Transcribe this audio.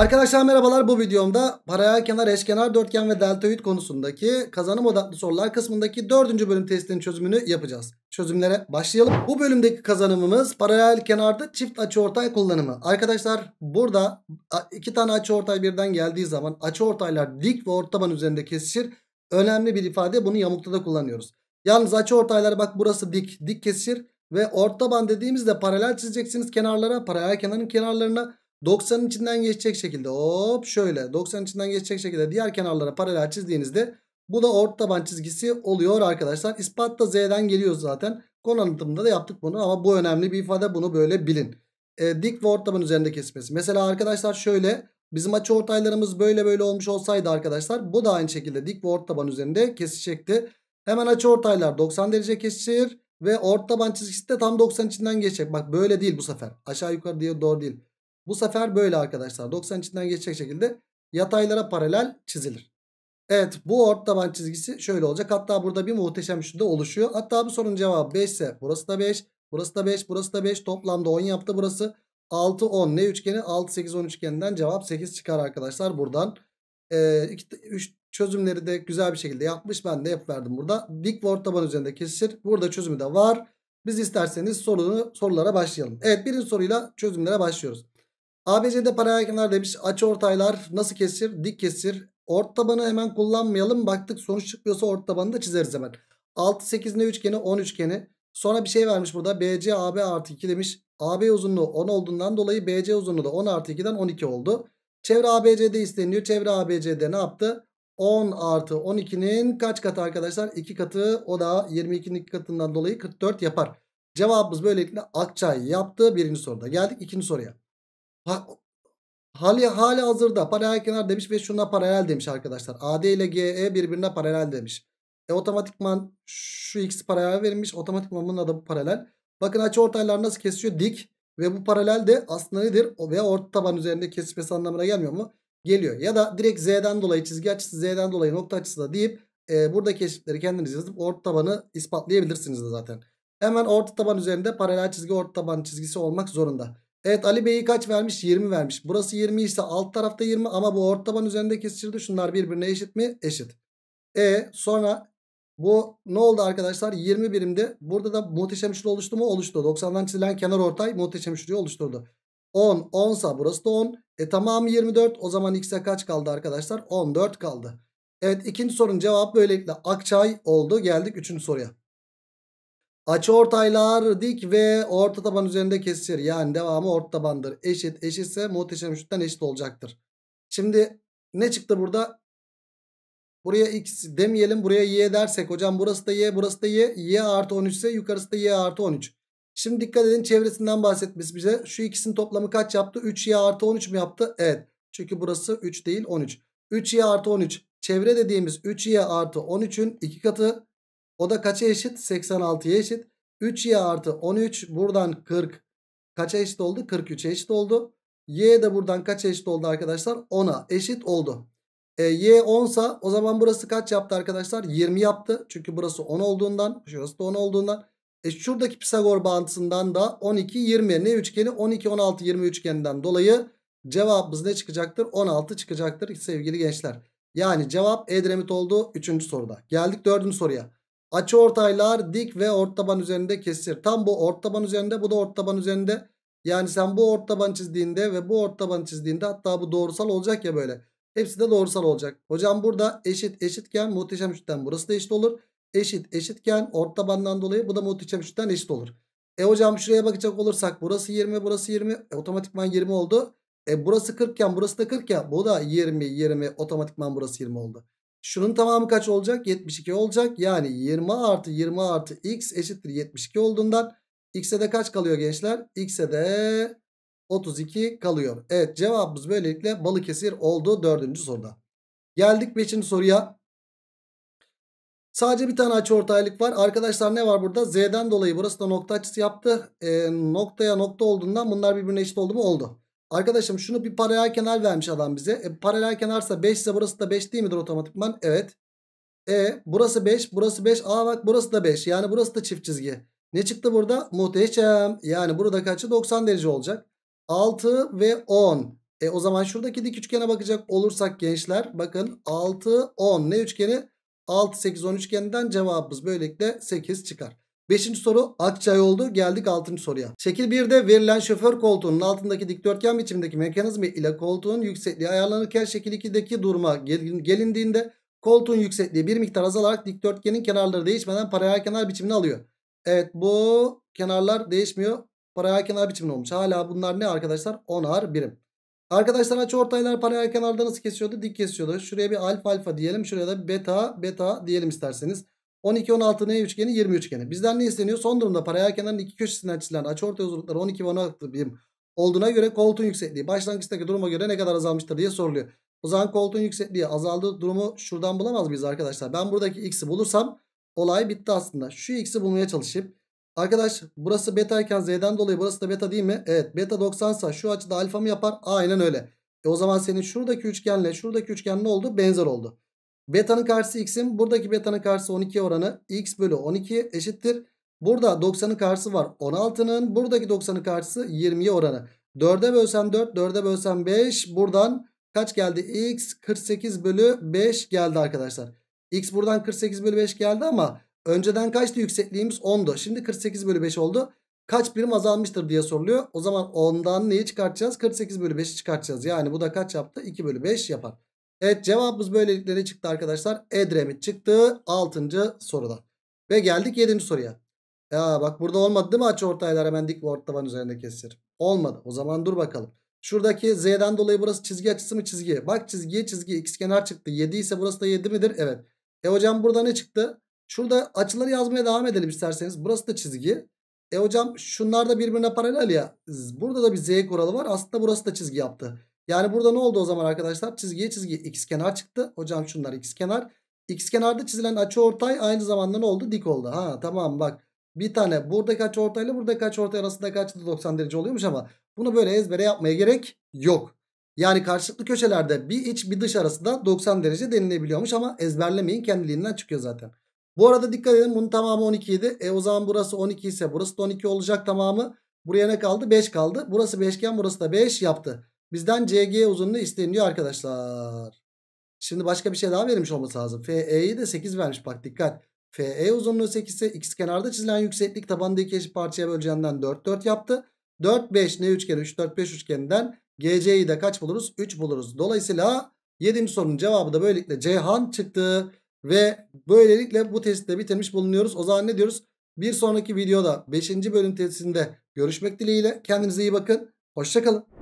Arkadaşlar merhabalar bu videomda paralel kenar, eşkenar, dörtgen ve deltoid konusundaki kazanım odaklı sorular kısmındaki dördüncü bölüm testinin çözümünü yapacağız. Çözümlere başlayalım. Bu bölümdeki kazanımımız paralel kenarda çift açıortay kullanımı. Arkadaşlar burada iki tane açıortay birden geldiği zaman açıortaylar dik ve ortaban üzerinde kesişir. Önemli bir ifade bunu yamukta da kullanıyoruz. Yalnız açıortaylar bak burası dik, dik kesişir ve ortaban dediğimizde paralel çizeceksiniz kenarlara, paralel kenarın kenarlarına 90'ın içinden geçecek şekilde hop şöyle 90'ın içinden geçecek şekilde diğer kenarlara paralel çizdiğinizde bu da orta taban çizgisi oluyor arkadaşlar. İspat da Z'den geliyor zaten. Konu anlatımında da yaptık bunu ama bu önemli bir ifade bunu böyle bilin. E, dik ve orta taban üzerinde kesmesi. Mesela arkadaşlar şöyle bizim açı ortaylarımız böyle böyle olmuş olsaydı arkadaşlar bu da aynı şekilde dik ve orta taban üzerinde kesişecekti. Hemen açı ortaylar 90 derece kesişir ve orta taban çizgisi de tam 90 içinden geçecek. Bak böyle değil bu sefer. Aşağı yukarı diye doğru değil. Bu sefer böyle arkadaşlar. 90 içinden geçecek şekilde yataylara paralel çizilir. Evet bu ortaban çizgisi şöyle olacak. Hatta burada bir muhteşem üçlü oluşuyor. Hatta bu sorunun cevabı 5 ise burası da 5. Burası da 5. Burası da 5. Toplamda 10 yaptı burası. 6 10 ne üçgeni? 6 8 10 üçgeninden cevap 8 çıkar arkadaşlar buradan. Ee, iki, üç çözümleri de güzel bir şekilde yapmış. Ben de yapıverdim burada. Dik ve ortaban üzerinde kesişir. Burada çözümü de var. Biz isterseniz sorunu, sorulara başlayalım. Evet birinci soruyla çözümlere başlıyoruz. ABC'de paralel kenar demiş. Açı ortaylar nasıl kesir? Dik kesir. Ort tabanı hemen kullanmayalım. Baktık sonuç çıkmıyorsa ort tabanı da çizeriz hemen. 6 8 ne üçgeni 10 üçgeni. Sonra bir şey vermiş burada. BC AB artı 2 demiş. AB uzunluğu 10 olduğundan dolayı BC uzunluğu da 10 artı 2'den 12 oldu. Çevre ABC'de isteniyor. Çevre ABC'de ne yaptı? 10 artı 12'nin kaç katı arkadaşlar? 2 katı o da 22'nin 2 katından dolayı 44 yapar. Cevabımız böylelikle Akçay yaptı birinci soruda. Geldik ikinci soruya. Ha, hali, hali hazırda paralel kenar demiş ve şuna paralel demiş arkadaşlar. AD ile GE birbirine paralel demiş. E otomatikman şu x paralel verilmiş. Otomatikman bunun adı paralel. Bakın açı ortaylar nasıl kesişiyor? Dik. Ve bu paralel de aslında nedir? Ve orta taban üzerinde kesişmesi anlamına gelmiyor mu? Geliyor. Ya da direkt z'den dolayı çizgi açısı z'den dolayı nokta açısı da deyip e, burada keşifleri kendiniz yazıp orta tabanı ispatlayabilirsiniz de zaten. Hemen orta taban üzerinde paralel çizgi orta taban çizgisi olmak zorunda. Evet Ali Bey'i kaç vermiş? 20 vermiş. Burası 20 ise alt tarafta 20 ama bu orta taban üzerinde kesişirdi. Şunlar birbirine eşit mi? Eşit. E sonra bu ne oldu arkadaşlar? 20 birimde. Burada da muhteşem üçlü oluştu mu? Oluştu. 90'dan çizilen kenar ortay muhteşem üçlüyü oluşturdu. 10. 10 sa burası da 10. E tamamı 24. O zaman x'e kaç kaldı arkadaşlar? 14 kaldı. Evet ikinci sorunun cevabı böylelikle Akçay oldu. Geldik üçüncü soruya. Açı ortaylar dik ve orta taban üzerinde kesişir. Yani devamı orta tabandır. Eşit eşitse muhteşem üçlükten eşit olacaktır. Şimdi ne çıktı burada? Buraya x demeyelim. Buraya y dersek hocam burası da y burası da y. y artı 13 ise yukarısı da y artı 13. Şimdi dikkat edin çevresinden bahsetmesi bize. Şu ikisinin toplamı kaç yaptı? 3y artı 13 mi yaptı? Evet. Çünkü burası 3 değil 13. 3y artı 13. Çevre dediğimiz 3y artı 13'ün 2 katı. O da kaça eşit? 86'ya eşit. 3y artı 13 buradan 40 kaça eşit oldu? 43'e eşit oldu. Y de buradan kaça eşit oldu arkadaşlar? 10'a eşit oldu. E, y 10 sa o zaman burası kaç yaptı arkadaşlar? 20 yaptı. Çünkü burası 10 olduğundan şurası da 10 olduğundan. E, şuradaki Pisagor bağıntısından da 12 20 ne üçgeni? 12 16 20 üçgeninden dolayı cevabımız ne çıkacaktır? 16 çıkacaktır sevgili gençler. Yani cevap Edremit oldu 3. soruda. Geldik 4. soruya. Açı ortaylar dik ve ortaban üzerinde kesir. Tam bu ortaban üzerinde bu da ortaban üzerinde. Yani sen bu ortaban çizdiğinde ve bu ortaban çizdiğinde hatta bu doğrusal olacak ya böyle. Hepsi de doğrusal olacak. Hocam burada eşit eşitken muhteşem üçten burası da eşit olur. Eşit eşitken ortabandan dolayı bu da muhteşem üçten eşit olur. E hocam şuraya bakacak olursak burası 20 burası 20 e, otomatikman 20 oldu. E burası 40 iken burası da 40 ya bu da 20 20 otomatikman burası 20 oldu. Şunun tamamı kaç olacak? 72 olacak. Yani 20 artı 20 artı x eşittir 72 olduğundan x'e de kaç kalıyor gençler? x'e de 32 kalıyor. Evet cevabımız böylelikle Balıkesir oldu dördüncü soruda. Geldik 5. soruya. Sadece bir tane açı ortaylık var. Arkadaşlar ne var burada? Z'den dolayı burası da nokta açısı yaptı. E, noktaya nokta olduğundan bunlar birbirine eşit oldu mu? Oldu. Arkadaşım şunu bir paralel kenar vermiş adam bize. E, paralel kenarsa 5 ise burası da 5 değil midir otomatikman? Evet. E burası 5 burası 5. Aa bak burası da 5. Yani burası da çift çizgi. Ne çıktı burada? Muhteşem. Yani burada kaçı? 90 derece olacak. 6 ve 10. E o zaman şuradaki dik üçgene bakacak olursak gençler bakın 6 10 ne üçgeni? 6 8 10 üçgeninden cevabımız böylelikle 8 çıkar. Beşinci soru Akçay oldu. Geldik altıncı soruya. Şekil 1'de verilen şoför koltuğunun altındaki dikdörtgen biçimdeki mekanizma ile koltuğun yüksekliği ayarlanırken şekil 2'deki duruma gelindiğinde koltuğun yüksekliği bir miktar azalarak dikdörtgenin kenarları değişmeden paralel kenar biçimini alıyor. Evet bu kenarlar değişmiyor. Paralel kenar biçiminde olmuş. Hala bunlar ne arkadaşlar? Onar birim. Arkadaşlar açı ortaylar paralel kenarda nasıl kesiyordu? Dik kesiyordu. Şuraya bir alfa alfa diyelim. Şuraya da beta beta diyelim isterseniz. 12 16 ne üçgeni 20 üçgeni. Bizden ne isteniyor? Son durumda paralel kenarın iki köşesinden çizilen açıortay uzunlukları 12 ve 16 birim olduğuna göre koltuğun yüksekliği başlangıçtaki duruma göre ne kadar azalmıştır diye soruluyor. O zaman koltuğun yüksekliği azaldığı durumu şuradan bulamaz mıyız arkadaşlar? Ben buradaki x'i bulursam olay bitti aslında. Şu x'i bulmaya çalışayım. Arkadaş burası beta iken z'den dolayı burası da beta değil mi? Evet beta 90 sa şu açıda alfa mı yapar? Aynen öyle. E o zaman senin şuradaki üçgenle şuradaki üçgen ne oldu? Benzer oldu. Beta'nın karşısı x'in buradaki beta'nın karşısı 12 oranı x bölü 12 eşittir. Burada 90'ın karşısı var 16'nın buradaki 90'ın karşısı 20'ye oranı. 4'e bölsem 4 4'e bölsem 5 buradan kaç geldi? x 48 bölü 5 geldi arkadaşlar. x buradan 48 bölü 5 geldi ama önceden kaçtı yüksekliğimiz 10'du. Şimdi 48 bölü 5 oldu. Kaç birim azalmıştır diye soruluyor. O zaman 10'dan neyi çıkartacağız? 48 bölü 5'i çıkartacağız. Yani bu da kaç yaptı? 2 bölü 5 yapar. Evet cevabımız böylelikle ne çıktı arkadaşlar? Edremit çıktı 6. soruda. Ve geldik 7. soruya. Ya bak burada olmadı değil mi açı ortaylar hemen dik ve ortavan üzerinde kesir. Olmadı. O zaman dur bakalım. Şuradaki z'den dolayı burası çizgi açısı mı çizgi? Bak çizgiye çizgi x kenar çıktı. 7 ise burası da 7 midir? Evet. E hocam burada ne çıktı? Şurada açıları yazmaya devam edelim isterseniz. Burası da çizgi. E hocam şunlar da birbirine paralel ya. Burada da bir z kuralı var. Aslında burası da çizgi yaptı. Yani burada ne oldu o zaman arkadaşlar? Çizgiye çizgi x kenar çıktı. Hocam şunlar x kenar. X kenarda çizilen açı ortay aynı zamanda ne oldu? Dik oldu. Ha tamam bak. Bir tane buradaki açı ortayla buradaki açı ortay arasındaki açı da 90 derece oluyormuş ama bunu böyle ezbere yapmaya gerek yok. Yani karşılıklı köşelerde bir iç bir dış arasında 90 derece denilebiliyormuş ama ezberlemeyin kendiliğinden çıkıyor zaten. Bu arada dikkat edin bunun tamamı 12 idi. E o zaman burası 12 ise burası da 12 olacak tamamı. Buraya ne kaldı? 5 kaldı. Burası 5 iken burası da 5 yaptı. Bizden CG uzunluğu isteniyor arkadaşlar. Şimdi başka bir şey daha verilmiş olması lazım. FE'yi de 8 vermiş bak dikkat. FE uzunluğu 8 ise x kenarda çizilen yükseklik tabandaki eşit parçaya böleceğinden 4 4 yaptı. 4 5 ne üçgeni 3 4 5 üçgeninden GC'yi de kaç buluruz? 3 buluruz. Dolayısıyla 7. sorunun cevabı da böylelikle Ceyhan çıktı. Ve böylelikle bu testi de bitirmiş bulunuyoruz. O zaman ne diyoruz? Bir sonraki videoda 5. bölüm testinde görüşmek dileğiyle. Kendinize iyi bakın. Hoşçakalın.